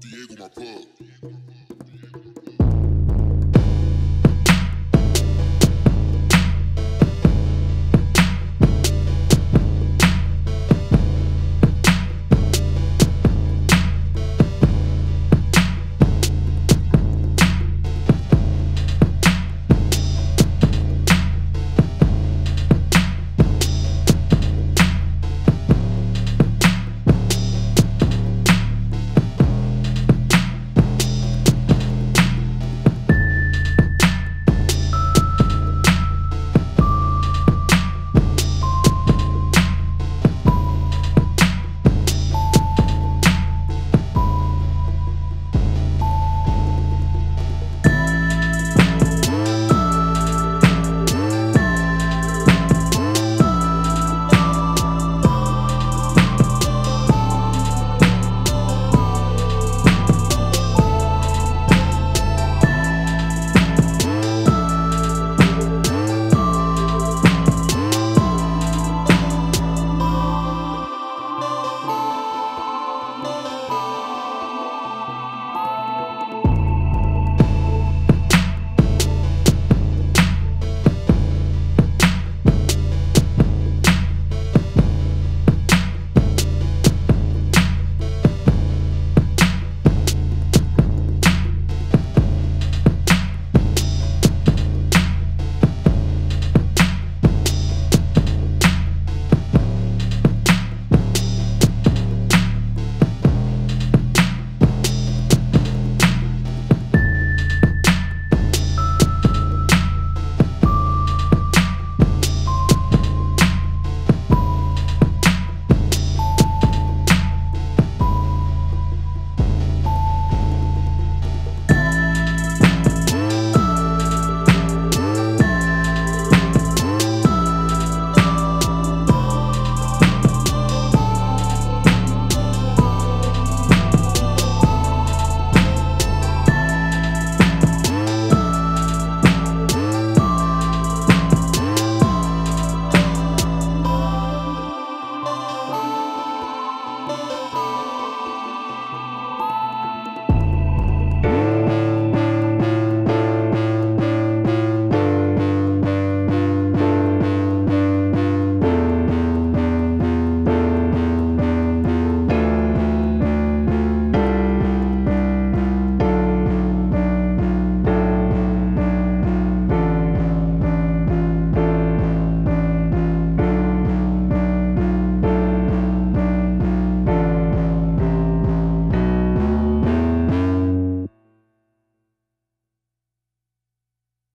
Diego, my plug.